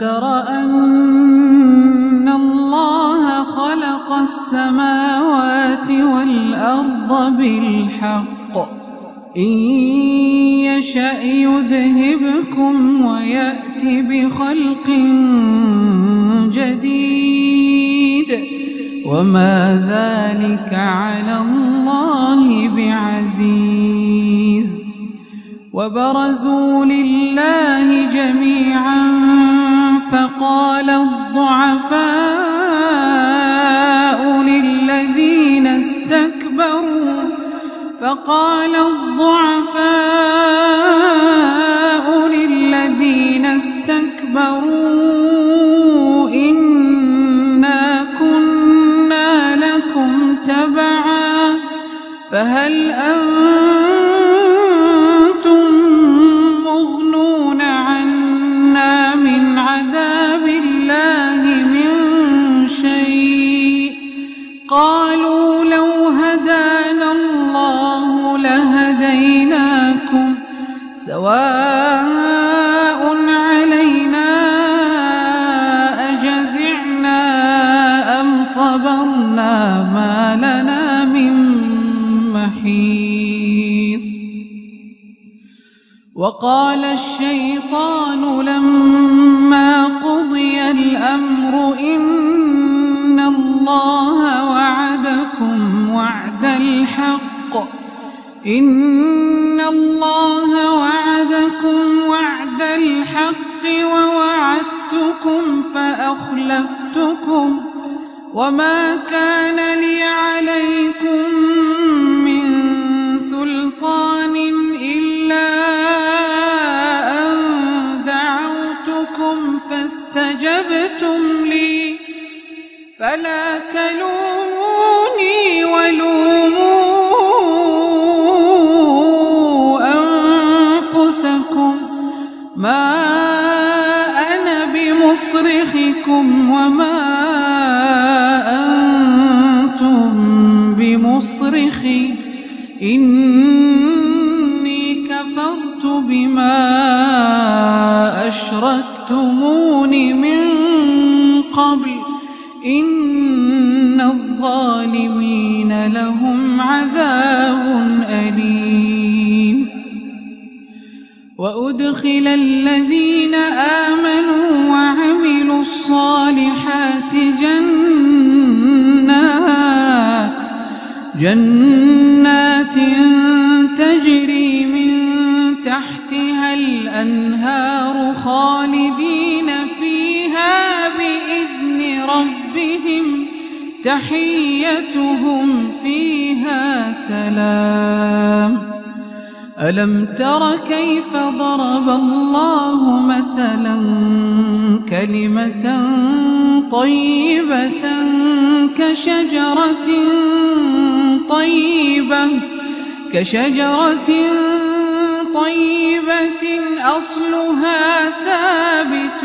تر أن الله خلق السماوات والأرض بالحق إن يشأ يذهبكم ويأت بخلق جديد وما ذلك على الله بعزيز وبرزوا لله جميعا فقال الضعفاء للذين استكبروا فقال الضعفاء للذين استكبروا إنا كنا لكم تبعا فهل أنتم قالوا لو هدانا الله لهديناكم سواء علينا أجزعنا أم صبرنا ما لنا من محيص وقال الشيطان لما قضي الأمر إن الله الحق. إن الله وعدكم وعد الحق ووعدتكم فأخلفتكم. وما كان لي عليكم من سلطان إلا أن دعوتكم فاستجبتم لي. فلا تلوموني ولوموا بمصرخكم وما أنتم بمصرخي إني كفرت بما أشركتمون من قبل إن الظالمين لهم عذاب أليم وأدخل الذين آمنوا الصالحات جنات جنات تجري من تحتها الأنهار خالدين فيها بإذن ربهم تحيتهم فيها سلام. ألم تر كيف ضرب الله مثلا كلمة طيبة كشجرة طيبة كشجرة طيبة أصلها ثابت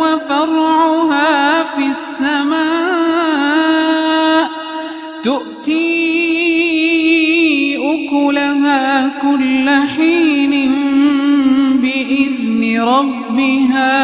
وفرعها في السماء تؤتي أكلها كل حين بإذن ربها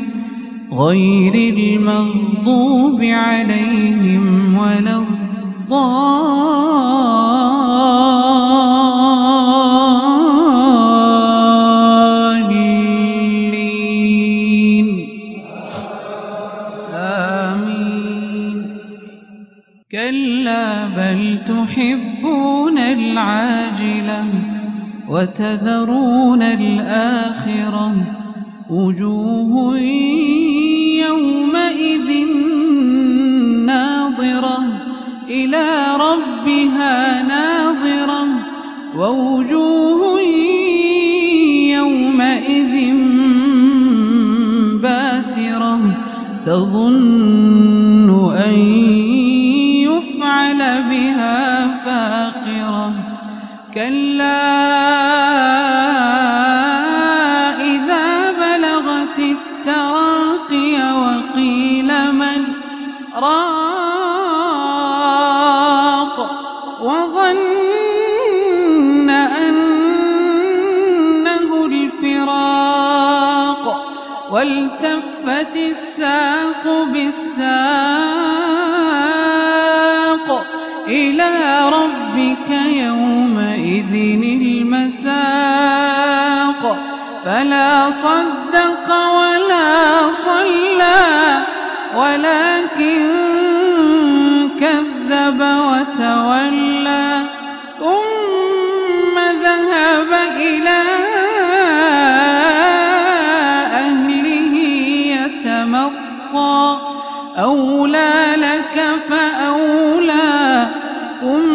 غير المغضوب عليهم ولا الضالين. آمين. كلا بل تحبون العاجلة وتذرون الآخرة. وجوه ووجوه يومئذ باسرة تظن أن يفعل بها فاقرة كلا والتفت الساق بالساق إلى ربك يومئذ المساق فلا صدق أولى لك فأولى ثم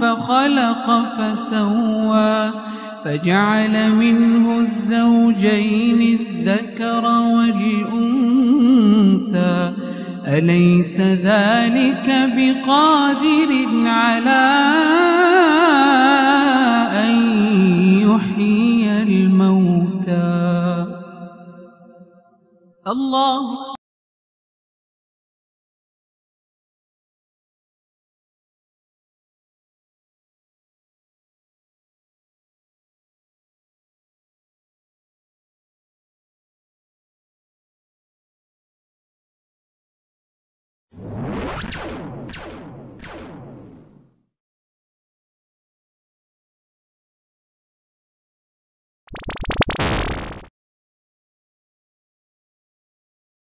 فخلق فسوى فجعل منه الزوجين الذكر والأنثى أليس ذلك بقادر على أن يحيي الموتى؟ الله